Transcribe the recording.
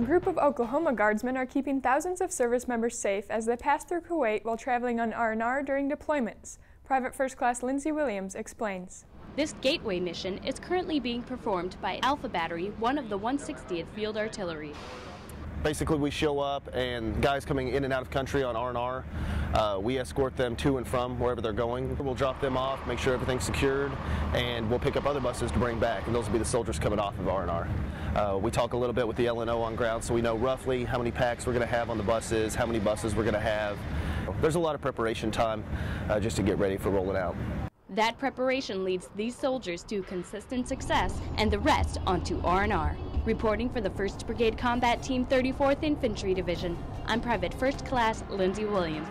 A group of Oklahoma Guardsmen are keeping thousands of service members safe as they pass through Kuwait while traveling on R&R during deployments. Private First Class Linsey Williams explains. This gateway mission is currently being performed by Alpha Battery, one of the 160th Field Artillery. Basically, we show up and guys coming in and out of country on R&R, uh, we escort them to and from wherever they're going. We'll drop them off, make sure everything's secured, and we'll pick up other buses to bring back, and those will be the soldiers coming off of R&R. Uh, we talk a little bit with the LNO on ground so we know roughly how many PAX we're going to have on the buses, how many buses we're going to have. There's a lot of preparation time uh, just to get ready for rolling out. That preparation leads these soldiers to consistent success and the rest onto R&R. Reporting for the 1st Brigade Combat Team 34th Infantry Division, I'm Private First Class Linsey Williams.